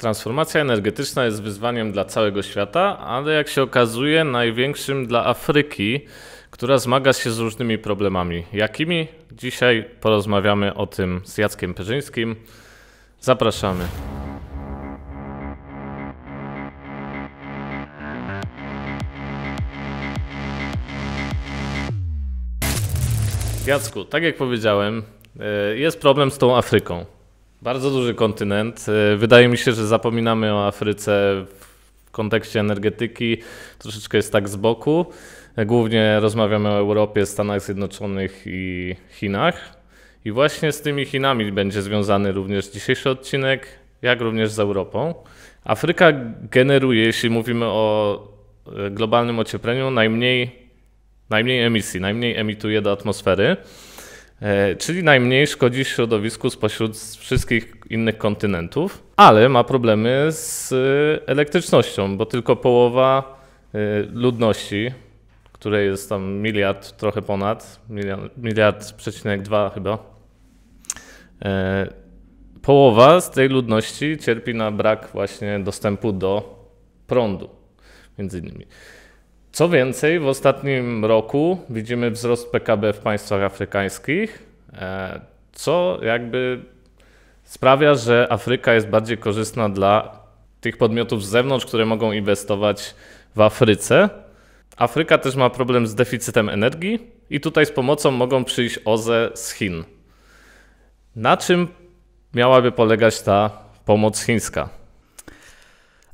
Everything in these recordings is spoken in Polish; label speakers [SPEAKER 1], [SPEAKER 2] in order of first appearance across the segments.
[SPEAKER 1] Transformacja energetyczna jest wyzwaniem dla całego świata, ale jak się okazuje, największym dla Afryki, która zmaga się z różnymi problemami. Jakimi? Dzisiaj porozmawiamy o tym z Jackiem Perzyńskim. Zapraszamy. Jacku, tak jak powiedziałem, e, jest problem z tą Afryką. Bardzo duży kontynent. E, wydaje mi się, że zapominamy o Afryce w kontekście energetyki. Troszeczkę jest tak z boku. Głównie rozmawiamy o Europie, Stanach Zjednoczonych i Chinach. I właśnie z tymi Chinami będzie związany również dzisiejszy odcinek, jak również z Europą. Afryka generuje, jeśli mówimy o globalnym ociepleniu, najmniej najmniej emisji, najmniej emituje do atmosfery, czyli najmniej szkodzi środowisku spośród wszystkich innych kontynentów, ale ma problemy z e, elektrycznością, bo tylko połowa e, ludności, której jest tam miliard, trochę ponad, miliard, miliard przecinek dwa chyba, połowa z tej ludności cierpi na brak właśnie dostępu do prądu, między innymi. Co więcej, w ostatnim roku widzimy wzrost PKB w państwach afrykańskich, e, co jakby sprawia, że Afryka jest bardziej korzystna dla tych podmiotów z zewnątrz, które mogą inwestować w Afryce. Afryka też ma problem z deficytem energii i tutaj z pomocą mogą przyjść OZE z Chin. Na czym miałaby polegać ta pomoc chińska?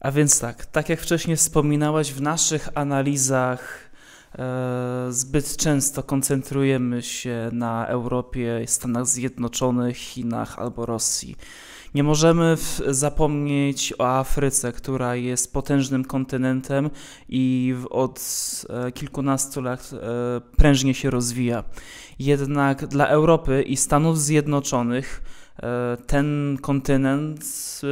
[SPEAKER 2] A więc tak, tak jak wcześniej wspominałaś, w naszych analizach e, zbyt często koncentrujemy się na Europie, Stanach Zjednoczonych, Chinach albo Rosji. Nie możemy zapomnieć o Afryce, która jest potężnym kontynentem i od e, kilkunastu lat e, prężnie się rozwija. Jednak dla Europy i Stanów Zjednoczonych ten kontynent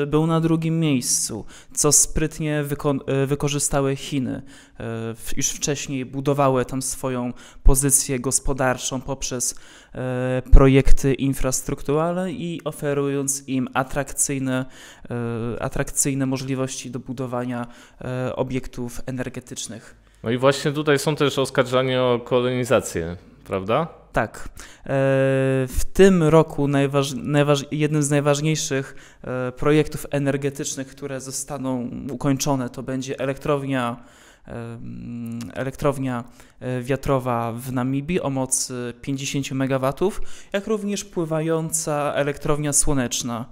[SPEAKER 2] był na drugim miejscu, co sprytnie wyko e, wykorzystały Chiny. E, już wcześniej budowały tam swoją pozycję gospodarczą poprzez projekty infrastrukturalne i oferując im atrakcyjne, atrakcyjne możliwości do budowania obiektów energetycznych.
[SPEAKER 1] No i właśnie tutaj są też oskarżani o kolonizację, prawda?
[SPEAKER 2] Tak. E, w tym roku najważ, najważ, jednym z najważniejszych e, projektów energetycznych, które zostaną ukończone, to będzie elektrownia elektrownia e, wiatrowa w Namibii o mocy 50 MW, jak również pływająca elektrownia słoneczna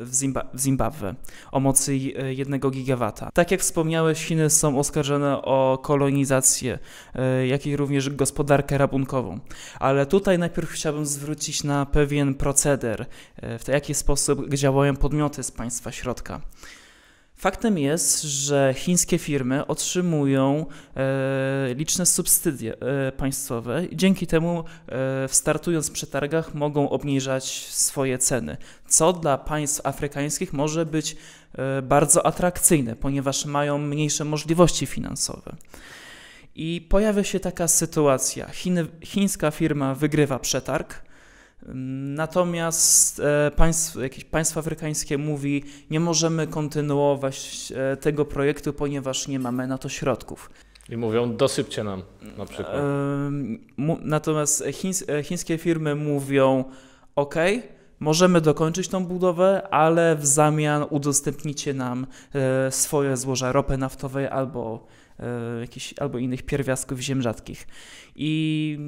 [SPEAKER 2] w Zimbabwe o mocy 1 GW. Tak jak wspomniałeś, Chiny są oskarżone o kolonizację, e, jak i również gospodarkę rabunkową. Ale tutaj najpierw chciałbym zwrócić na pewien proceder, e, w jaki sposób działają podmioty z państwa środka. Faktem jest, że chińskie firmy otrzymują e, liczne subsydie e, państwowe i dzięki temu e, startując w przetargach mogą obniżać swoje ceny, co dla państw afrykańskich może być e, bardzo atrakcyjne, ponieważ mają mniejsze możliwości finansowe. I pojawia się taka sytuacja. Chiny, chińska firma wygrywa przetarg, Natomiast e, państw, jakieś państwo afrykańskie mówi, nie możemy kontynuować e, tego projektu, ponieważ nie mamy na to środków.
[SPEAKER 1] I mówią, dosypcie nam na przykład.
[SPEAKER 2] Natomiast chińs, e, chińskie firmy mówią, OK, możemy dokończyć tą budowę, ale w zamian udostępnicie nam swoje złoża ropy naftowej albo jakichś albo innych pierwiastków ziem rzadkich.
[SPEAKER 1] I...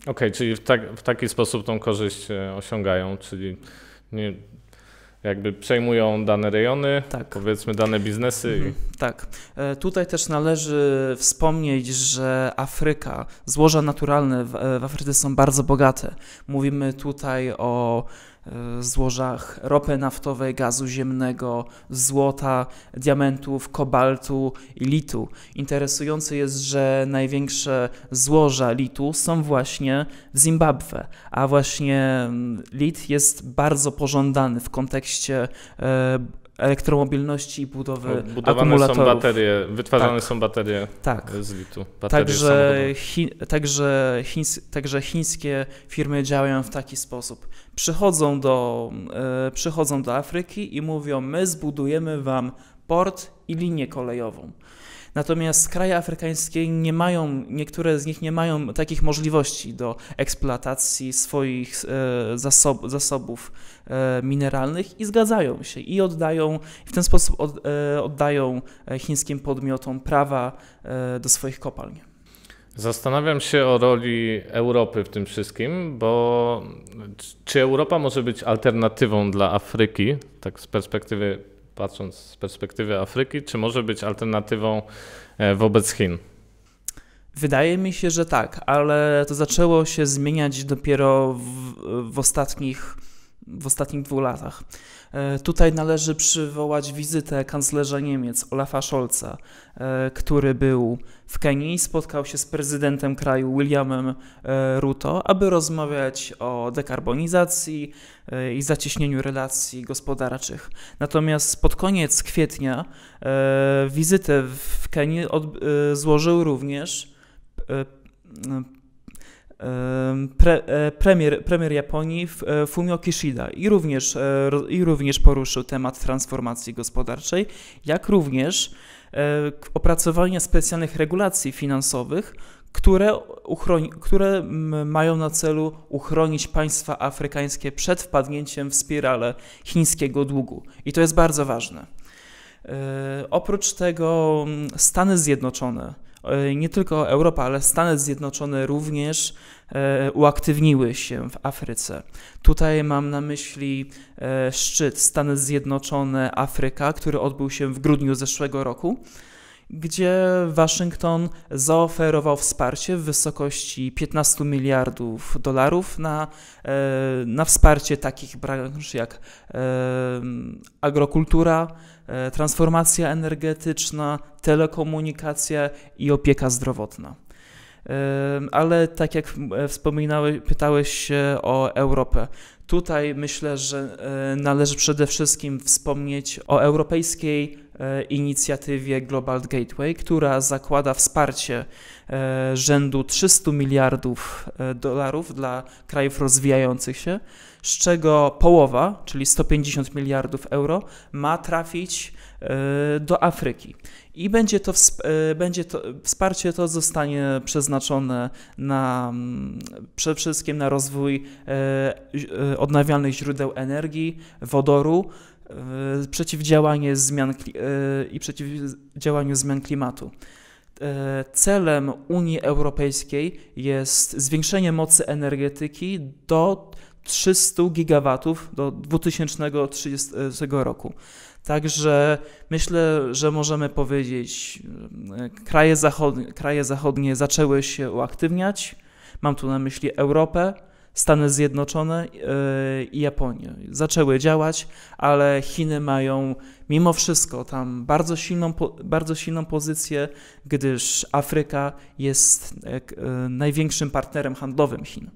[SPEAKER 1] Okej, okay, czyli w, tak, w taki sposób tą korzyść e, osiągają, czyli nie, jakby przejmują dane rejony, tak. powiedzmy dane biznesy. Mhm.
[SPEAKER 2] Tak. E, tutaj też należy wspomnieć, że Afryka, złoża naturalne w, Afryce są bardzo bogate. Mówimy tutaj o E, złożach ropy naftowej, gazu ziemnego, złota, diamentów, kobaltu i litu. Interesujące jest, że największe złoża litu są właśnie w Zimbabwe, a właśnie mm, lit jest bardzo pożądany w kontekście e, elektromobilności i budowy
[SPEAKER 1] Budowane
[SPEAKER 2] akumulatorów.
[SPEAKER 1] są baterie, wytwarzane
[SPEAKER 2] Tak.
[SPEAKER 1] są baterie
[SPEAKER 2] Tak.
[SPEAKER 1] z litu. Baterie
[SPEAKER 2] Także, chi, także, chińs, także chińskie firmy działają w taki sposób. Przychodzą do, e, przychodzą do Afryki i mówią: My zbudujemy wam port i linię kolejową. Natomiast kraje afrykańskie nie mają, niektóre z nich nie mają takich możliwości do eksploatacji swoich e, zasob, zasobów e, mineralnych i zgadzają się i oddają, w ten sposób e, oddają chińskim podmiotom prawa do swoich kopalń.
[SPEAKER 1] Zastanawiam się o roli Europy w tym wszystkim, bo czy Europa może być alternatywą dla Afryki, tak z perspektywy, patrząc z perspektywy Afryki, czy może być alternatywą e, wobec Chin?
[SPEAKER 2] Wydaje mi się, że tak, ale to zaczęło się zmieniać dopiero w, w, ostatnich, w ostatnich dwóch latach. E, Tutaj należy przywołać wizytę kanclerza Niemiec Olafa Scholza, e, który był w Kenii, spotkał się z prezydentem kraju Williamem e, Ruto, aby rozmawiać o dekarbonizacji i zacieśnieniu relacji gospodarczych. Natomiast pod koniec kwietnia wizytę w Kenii złożył również pre, e, premier, premier Japonii e, Fumio Kishida i również, e, i również poruszył temat transformacji gospodarczej, jak również e, opracowania specjalnych regulacji finansowych, które, uchroni, które mają na celu uchronić państwa afrykańskie przed wpadnięciem w spiralę chińskiego długu. I to jest bardzo ważne. Oprócz tego Stany Zjednoczone, nie tylko Europa, ale Stany Zjednoczone również e, uaktywniły się w Afryce. Tutaj mam na myśli e, szczyt Stany Zjednoczone Afryka, który odbył się w grudniu zeszłego roku, gdzie Waszyngton zaoferował wsparcie w wysokości 15 miliardów dolarów na, e, na wsparcie takich branż jak e, agrokultura, e, transformacja energetyczna, telekomunikacja i opieka zdrowotna. Ale tak jak wspominałeś, pytałeś się o Europę. Tutaj myślę, że należy przede wszystkim wspomnieć o europejskiej inicjatywie Global Gateway, która zakłada wsparcie e, rzędu 300 miliardów e, dolarów dla krajów rozwijających się, z czego połowa, czyli 150 miliardów euro, ma trafić e, do Afryki. I będzie to, e, będzie to wsparcie to zostanie przeznaczone na przede wszystkim na rozwój e, e, odnawialnych źródeł energii, wodoru, e, przeciwdziałanie zmian e, i przeciwdziałaniu zmian klimatu. E, Celem Unii Europejskiej jest zwiększenie mocy energetyki do 300 gigawatów do 2030 roku. Także myślę, że możemy powiedzieć, e, kraje zachodnie, kraje zachodnie zaczęły się uaktywniać. Mam tu na myśli Europę, Stany Zjednoczone e, i Japonię. Zaczęły działać, ale Chiny mają mimo wszystko tam bardzo silną, bardzo silną pozycję, gdyż Afryka jest e, e, największym partnerem handlowym Chin.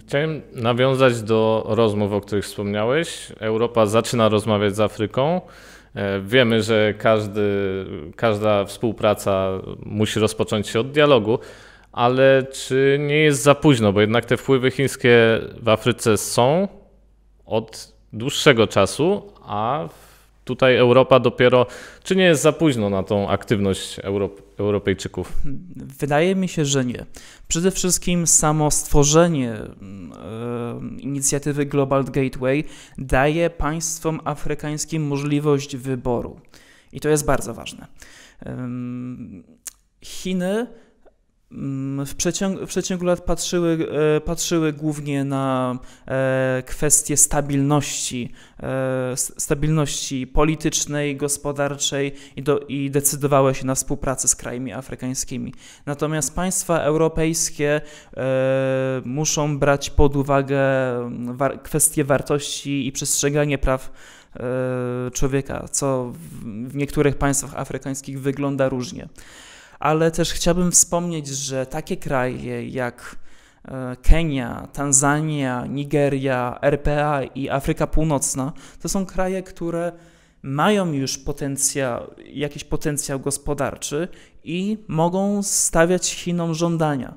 [SPEAKER 1] Chciałem nawiązać do rozmów, o których wspomniałeś. Europa zaczyna rozmawiać z Afryką. Wiemy, że każdy, każda współpraca musi rozpocząć się od dialogu, ale czy nie jest za późno, bo jednak te wpływy chińskie w Afryce są od dłuższego czasu, a tutaj Europa dopiero, czy nie jest za późno na tą aktywność Europ- Europejczyków?
[SPEAKER 2] Wydaje mi się, że nie. Przede wszystkim samo stworzenie mm, e, inicjatywy Global Gateway daje państwom afrykańskim możliwość wyboru. I to jest bardzo ważne. Chiny w przeciągu, w przeciągu lat patrzyły, e, patrzyły głównie na e, kwestie stabilności, e, stabilności politycznej, gospodarczej i, do, i decydowały się na współpracę z krajami afrykańskimi. Natomiast państwa europejskie muszą brać pod uwagę war, kwestie wartości i przestrzeganie praw człowieka, co w niektórych państwach afrykańskich wygląda różnie. Ale też chciałbym wspomnieć, że takie kraje jak e, Kenia, Tanzania, Nigeria, RPA i Afryka Północna to są kraje, które mają już potencjał, jakiś potencjał gospodarczy i mogą stawiać Chinom żądania.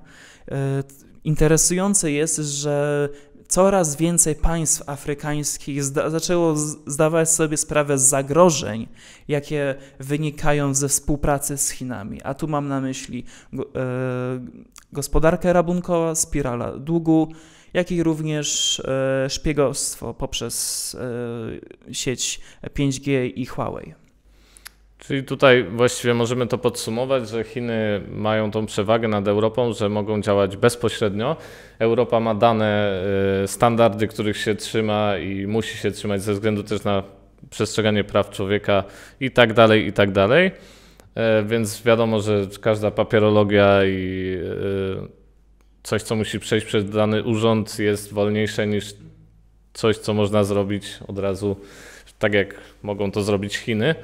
[SPEAKER 2] E, interesujące jest, że coraz więcej państw afrykańskich zda zaczęło zdawać sobie sprawę z zagrożeń, jakie wynikają ze współpracy z Chinami. A tu mam na myśli go, e, gospodarkę rabunkowa, spirala długu, jak i również e, szpiegostwo poprzez e, sieć 5G i Huawei.
[SPEAKER 1] Czyli tutaj właściwie możemy to podsumować, że Chiny mają tą przewagę nad Europą, że mogą działać bezpośrednio. Europa ma dane e, standardy, których się trzyma i musi się trzymać ze względu też na przestrzeganie praw człowieka i tak dalej, i tak dalej. Więc wiadomo, że każda papierologia i coś, co musi przejść przez dany urząd, jest wolniejsze niż coś, co można zrobić od razu, tak jak mogą to zrobić Chiny.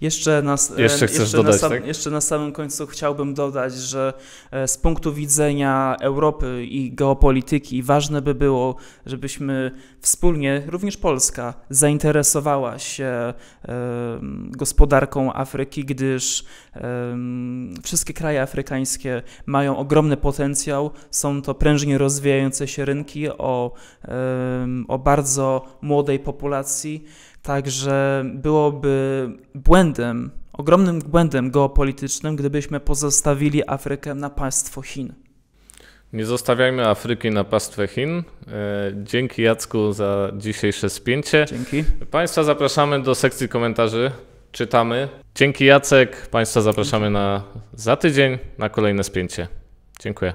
[SPEAKER 2] Jeszcze na,
[SPEAKER 1] jeszcze chcesz jeszcze dodać, na sam, tak?
[SPEAKER 2] Jeszcze na samym końcu chciałbym dodać, że e, z punktu widzenia Europy i geopolityki ważne by było, żebyśmy wspólnie, również Polska, zainteresowała się e, gospodarką Afryki, gdyż e, wszystkie kraje afrykańskie mają ogromny potencjał. Są to prężnie rozwijające się rynki o, o bardzo młodej populacji. Także byłoby błędem, ogromnym błędem geopolitycznym, gdybyśmy pozostawili Afrykę na państwo Chin.
[SPEAKER 1] Nie zostawiajmy Afryki na pastwę Chin. E, dzięki Jacku za dzisiejsze spięcie.
[SPEAKER 2] Dzięki.
[SPEAKER 1] Państwa zapraszamy do sekcji komentarzy. Czytamy. Dzięki Jacek. Państwa zapraszamy na za tydzień na kolejne spięcie. Dziękuję.